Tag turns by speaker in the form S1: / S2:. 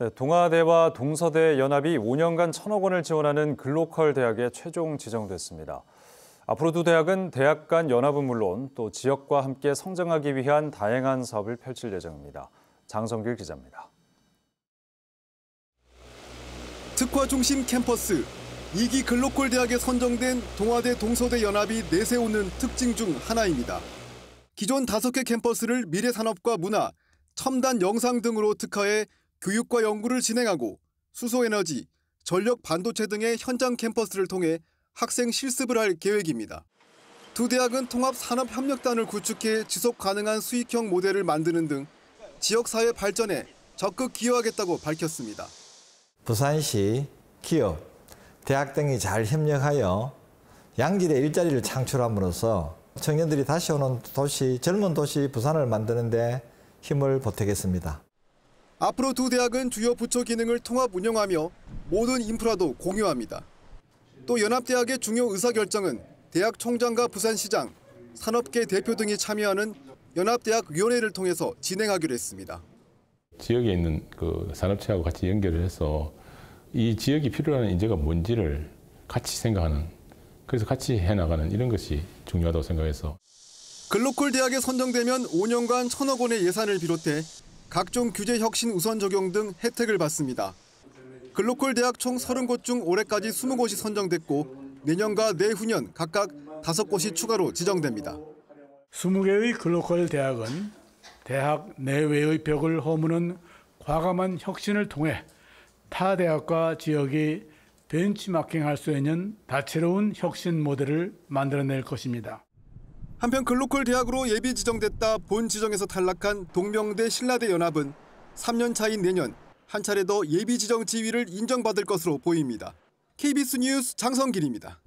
S1: 네, 동아대와 동서대 연합이 5년간 천억 원을 지원하는 글로컬 대학에 최종 지정됐습니다. 앞으로 두 대학은 대학 간 연합은 물론 또 지역과 함께 성장하기 위한 다양한 사업을 펼칠 예정입니다. 장성길 기자입니다.
S2: 특화 중심 캠퍼스 2기 글로컬 대학에 선정된 동아대 동서대 연합이 내세우는 특징 중 하나입니다. 기존 5개 캠퍼스를 미래 산업과 문화, 첨단 영상 등으로 특화해 교육과 연구를 진행하고 수소에너지, 전력 반도체 등의 현장 캠퍼스를 통해 학생 실습을 할 계획입니다. 두 대학은 통합 산업협력단을 구축해 지속 가능한 수익형 모델을 만드는 등 지역사회 발전에 적극 기여하겠다고 밝혔습니다.
S3: 부산시, 기업, 대학 등이 잘 협력하여 양질의 일자리를 창출함으로써 청년들이 다시 오는 도시, 젊은 도시 부산을 만드는 데 힘을 보태겠습니다.
S2: 앞으로 두 대학은 주요 부처 기능을 통합 운영하며 모든 인프라도 공유합니다. 또 연합대학의 중요 의사결정은 대학 총장과 부산시장, 산업계 대표 등이 참여하는 연합대학위원회를 통해서 진행하기로 했습니다.
S4: 지역에 있는 그 산업체하고 같이 연결을 해서 이 지역이 필요한 인재가 뭔지를 같이 생각하는 그래서 같이 해나가는 이런 것이 중요하다고 생각해서
S2: 글로컬 대학에 선정되면 5년간 천억 원의 예산을 비롯해 각종 규제 혁신 우선 적용 등 혜택을 받습니다. 글로컬 대학 총 30곳 중 올해까지 20곳이 선정됐고 내년과 내후년 각각 5곳이 추가로 지정됩니다.
S5: 20개의 글로컬 대학은 대학 내외의 벽을 허무는 과감한 혁신을 통해 타 대학과 지역이 벤치마킹할 수 있는 다채로운 혁신 모델을 만들어낼 것입니다.
S2: 한편 글로컬 대학으로 예비 지정됐다 본 지정에서 탈락한 동명대 신라대 연합은 3년 차인 내년 한 차례 더 예비 지정 지위를 인정받을 것으로 보입니다. KBS 뉴스 장성길입니다.